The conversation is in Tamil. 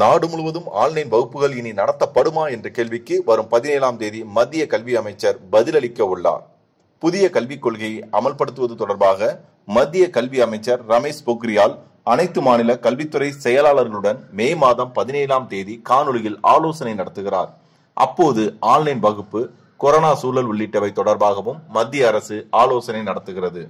நாடு முழுவதும் ஆன்லைன் வகுப்புகள் இனி நடத்தப்படுமா என்ற கேள்விக்கு வரும் பதினேழாம் தேதி மத்திய கல்வி அமைச்சர் பதிலளிக்க உள்ளார். புதிய கல்விக் கொள்கையை அமல்படுத்துவது தொடர்பாக மத்திய கல்வி அமைச்சர் ரமேஷ் பொக்ரியால் அனைத்து மாநில கல்வித்துறை செயலாளர்களுடன் மே மாதம் பதினேழாம் தேதி காணொலியில் ஆலோசனை நடத்துகிறார். அப்போது ஆன்லைன் வகுப்பு கொரோனா சூழல் உள்ளிட்டவை தொடர்பாகவும் மத்திய அரசு ஆலோசனை நடத்துகிறது.